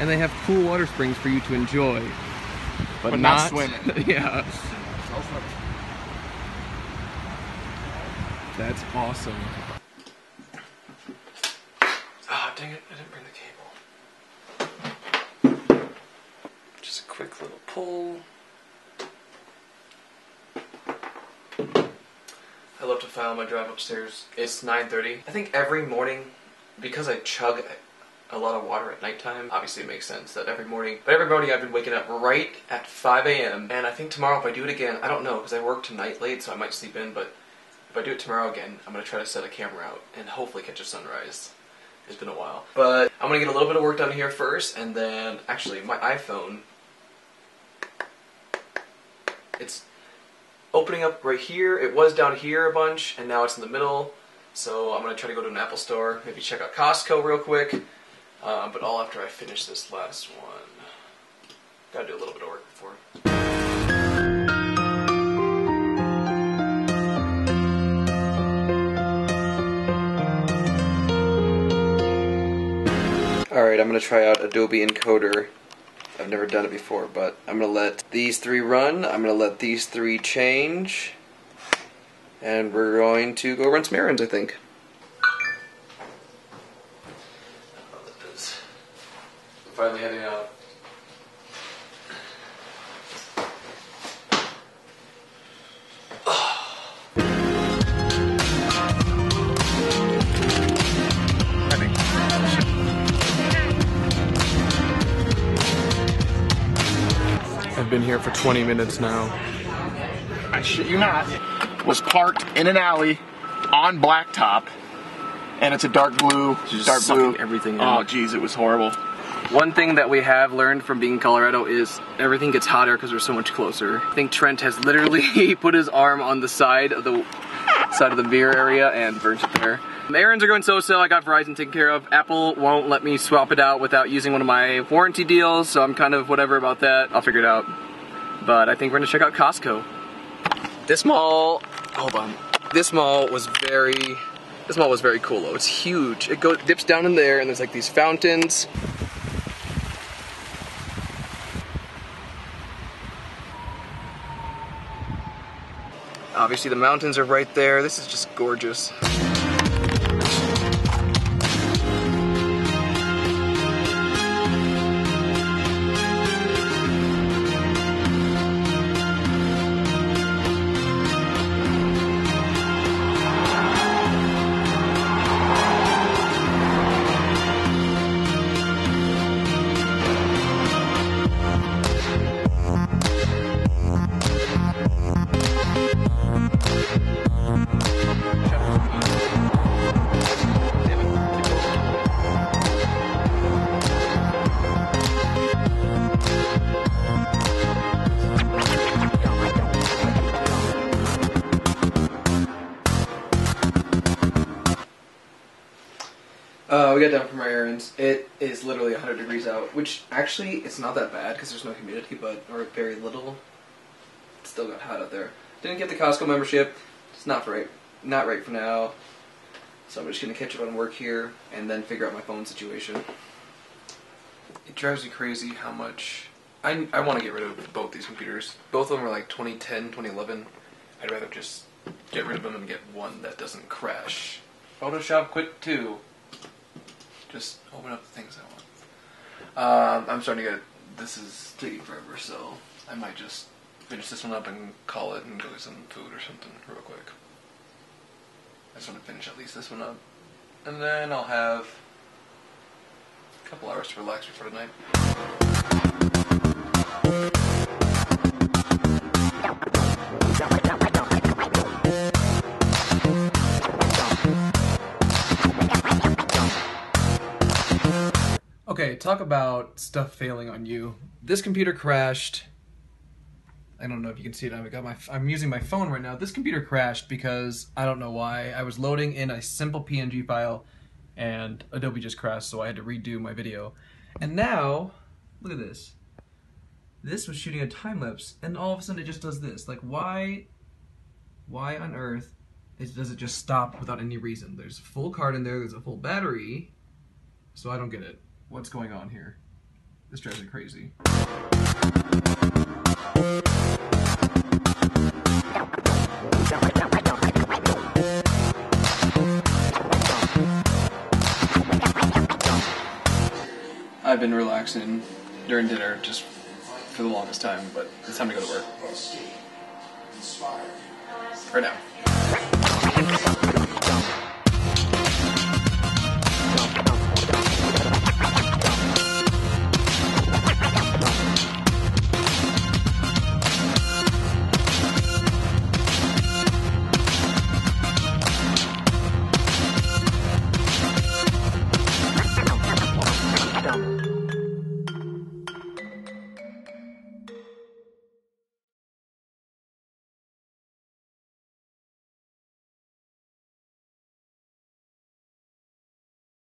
and they have cool water springs for you to enjoy. But, But not swimming. yeah. That's awesome. Ah, dang it, I didn't bring the cable. Just a quick little pull. I love to file my drive upstairs. It's 9.30. I think every morning, because I chug a lot of water at nighttime, obviously it makes sense that every morning, but every morning I've been waking up right at 5 a.m. And I think tomorrow if I do it again, I don't know, because I work tonight late, so I might sleep in, but if I do it tomorrow again, I'm to try to set a camera out and hopefully catch a sunrise. It's been a while. But I'm to get a little bit of work done here first, and then, actually, my iPhone, it's opening up right here. It was down here a bunch, and now it's in the middle. So I'm going to try to go to an Apple store, maybe check out Costco real quick. Uh, but all after I finish this last one. Gotta do a little bit of work before. Alright, I'm gonna try out Adobe Encoder. I've never done it before, but I'm gonna let these three run. I'm gonna let these three change. And we're going to go run some errands, I think. Finally heading out. I've been here for 20 minutes now. I shit you not, was parked in an alley on blacktop, and it's a dark blue, Just dark blue. everything in. Oh, jeez, it was horrible. One thing that we have learned from being in Colorado is everything gets hotter because we're so much closer. I think Trent has literally put his arm on the side of the side of the mirror area and burnt it there. The errands are going so-so. I got Verizon taken care of. Apple won't let me swap it out without using one of my warranty deals, so I'm kind of whatever about that. I'll figure it out. But I think we're gonna check out Costco. This mall, hold on. This mall was very, this mall was very cool though. It's huge. It goes dips down in there, and there's like these fountains. Obviously, the mountains are right there. This is just gorgeous. Uh, we got done from our errands. It is literally 100 degrees out, which actually it's not that bad because there's no humidity, but or very little. It still got hot out there. Didn't get the Costco membership. It's not for right, not right for now. So I'm just gonna catch up on work here and then figure out my phone situation. It drives me crazy how much I I want to get rid of both these computers. Both of them are like 2010, 2011. I'd rather just get rid of them and get one that doesn't crash. Photoshop quit too. Just open up the things I want. Um, I'm starting to get. This is taking forever, so I might just finish this one up and call it and go get some food or something real quick. I just want to finish at least this one up, and then I'll have a couple hours to relax before tonight. Okay, talk about stuff failing on you. This computer crashed. I don't know if you can see it. I've got my. I'm using my phone right now. This computer crashed because I don't know why. I was loading in a simple PNG file, and Adobe just crashed, so I had to redo my video. And now, look at this. This was shooting a time lapse, and all of a sudden it just does this. Like, why? Why on earth is, does it just stop without any reason? There's a full card in there. There's a full battery. So I don't get it. What's going on here? This drives me crazy. I've been relaxing during dinner just for the longest time, but it's time to go to work. Right now.